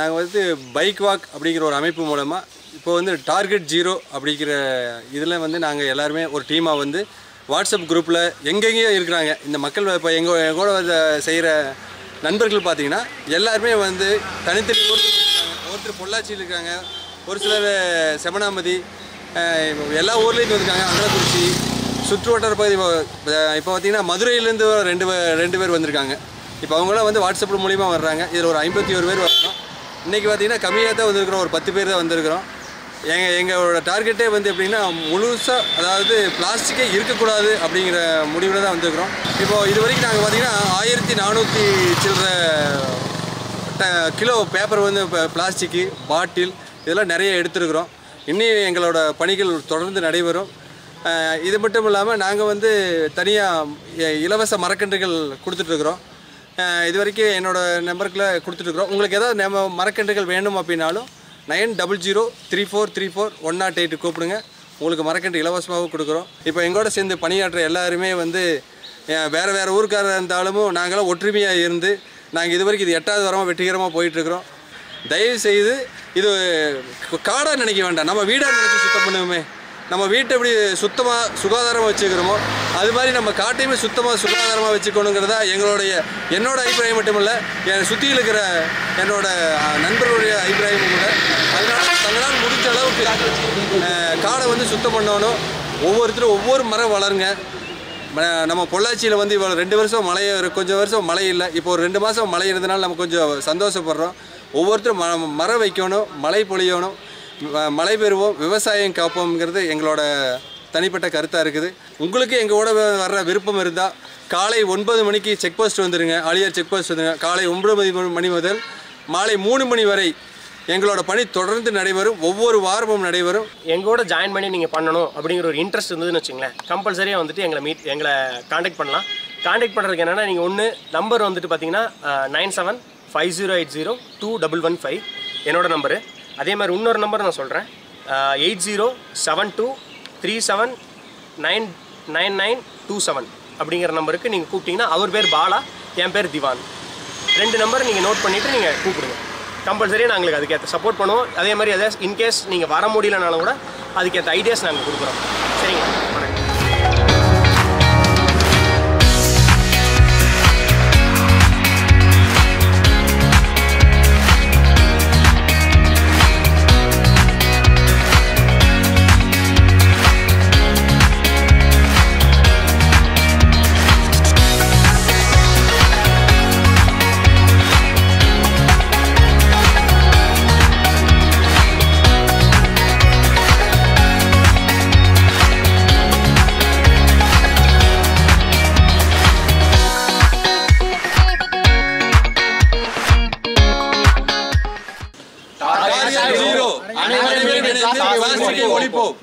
நாங்கள் வந்து bike walk அப்படிங்கிற ஒரு அமைப்பு மூலமாக இப்போ வந்து டார்கெட் ஜீரோ அப்படிங்கிற இதில் வந்து நாங்கள் எல்லாருமே ஒரு டீமாக வந்து வாட்ஸ்அப் குரூப்பில் எங்கெங்கேயோ இருக்கிறாங்க. இந்த மக்கள் இப்போ எங்கள் எங்கூட செய்கிற நண்பர்கள் பார்த்தீங்கன்னா எல்லாருமே வந்து தனித்தனி ஊரில் இருக்காங்க ஒருத்தர் பொள்ளாச்சியில் இருக்காங்க ஒரு சிலர் செமனாமதி எல்லா ஊர்லேயும் இருக்காங்க அங்கலக்குறிச்சி சுற்று வட்டார பகுதி இப்போ பார்த்திங்கன்னா பார்த்தீங்கன்னா மதுரையிலேருந்து ரெண்டு ரெண்டு பேர் வந்திருக்காங்க. இப்போ அவங்களாம் வந்து வாட்ஸ்அப் மூலிமா வர்றாங்க. இதில் ஒரு ஐம்பத்தி ஒரு பேர் வரணும் இன்றைக்கி பார்த்திங்கன்னா கம்மியாக தான் வந்திருக்கிறோம். ஒரு பத்து பேர் தான் வந்திருக்கிறோம். எங்கள் எங்களோட டார்கெட்டே வந்து எப்படின்னா முழுசாக அதாவது பிளாஸ்டிக்கே இருக்கக்கூடாது அப்படிங்கிற முடிவில் தான் வந்திருக்கிறோம். இப்போது இது வரைக்கும் நாங்கள் பார்த்தீங்கன்னா ஆயிரத்தி நானூற்றி சில்லற ட- கிலோ பேப்பர் வந்து இப்போ பிளாஸ்டிக்கு பாட்டில் இதெல்லாம் நிறைய எடுத்துருக்குறோம். இன்னும் எங்களோட பணிகள் தொடர்ந்து நடைபெறும். இது மட்டும் இல்லாமல் நாங்கள் வந்து தனியாக இலவச மரக்கன்றுகள் கொடுத்துட்ருக்குறோம் இது வரைக்கும் என்னோடய நம்பருக்குள்ளே கொடுத்துட்ருக்குறோம் உங்களுக்கு ஏதாவது நம்ம மரக்கன்றுகள் வேணும் அப்படின்னாலும் nine double zero three four three four one nought eight கூப்பிடுங்க. உங்களுக்கு மரக்கன்று இலவசமாகவும் கொடுக்குறோம். இப்போ எங்களோட சேர்ந்து பணியாற்ற எல்லாருமே வந்து வேறு வேறு ஊருக்காரர் இருந்தாலும் நாங்களாம் ஒற்றுமையாக இருந்து நாங்கள் இது வரைக்கும் இது எட்டாவது வாரமாக வெற்றிகரமாக போயிட்டுருக்குறோம். தயவு செய்து இது காடாக நினைக்க வேண்டாம். நம்ம வீடாக நினச்சி சுத்தம் பண்ணுவோமே. நம்ம வீட்டை எப்படி சுத்தமாக சுகாதாரமாக வச்சுக்கிறோமோ அது மாதிரி நம்ம காட்டையுமே சுத்தமாக சுகாதாரமாக வச்சுக்கணுங்கிறதா எங்களுடைய என்னோட அபிப்பிராயம் மட்டும் இல்லை என் சுற்றியில் இருக்கிற என்னோட நண்பர்களுடைய அபிப்பிராயம் கூட. அதனால் தங்களால் முடிஞ்ச அளவுக்கு காடை வந்து சுத்தம் பண்ணணும். ஒவ்வொருத்தரும் ஒவ்வொரு மரம் வளருங்க. ம- நம்ம பொள்ளாச்சியில் வந்து இவ்வளோ ரெண்டு வருஷம் மழை கொஞ்சம் வருஷம் மழை இல்லை. இப்போ ஒரு ரெண்டு மாதம் மழை இருந்தனால நம்ம கொஞ்சம் சந்தோஷப்படுறோம். ஒவ்வொருத்தரும் ம மரம் வைக்கணும் மழை பொழியணும் மழை பெறுவோம் விவசாயம் காப்போம்ங்கிறது எங்களோட தனிப்பட்ட கருத்தாக இருக்குது. உங்களுக்கு எங்களோட வர்ற விருப்பம் இருந்தால் காலை ஒன்பது மணிக்கு செக் போஸ்ட் வந்துடுங்க ஆலியார் செக் போஸ்ட் வந்துடுங்க காலை ஒன்பது மணி மணி முதல் மாலை மூணு மணி வரை எங்களோட பணி தொடர்ந்து நடைபெறும். ஒவ்வொரு வாரமும் நடைபெறும். எங்களோட ஜாயின் பண்ணி நீங்கள் பண்ணணும் அப்படிங்கிற ஒரு இன்ட்ரெஸ்ட் இருந்ததுன்னு வச்சுங்களேன். கம்பல்சரியாக வந்துட்டு எங்களை மீட் எங்களை காண்டாக்ட் பண்ணலாம். காண்டாக்ட் பண்ணுறதுக்கு என்னென்னா நீங்கள் ஒன்று நம்பர் வந்துட்டு பார்த்தீங்கன்னா nine seven five zero eight zero two double one five என்னோடய நம்பரு அதே மாதிரி இன்னொரு நம்பர் நான் சொல்கிறேன் eight zero seven two three seven nine nine nine two seven அப்படிங்கிற நம்பருக்கு நீங்கள் கூப்பிட்டீங்கன்னா அவர் பேர் பாலா என் பேர் திவான். ரெண்டு நம்பர் நீங்கள் நோட் பண்ணிவிட்டு நீங்கள் கூப்பிடுங்க. கம்பல்சரியாக நாங்களுக்கு அதுக்கேற்ற சப்போர்ட் பண்ணுவோம். அதே மாதிரி அதே இன்கேஸ் நீங்கள் வர முடியலனாலும் கூட அதுக்கேற்ற ஐடியாஸ் நாங்கள் கொடுக்குறோம். சரிங்களா? ஒழிப்போம்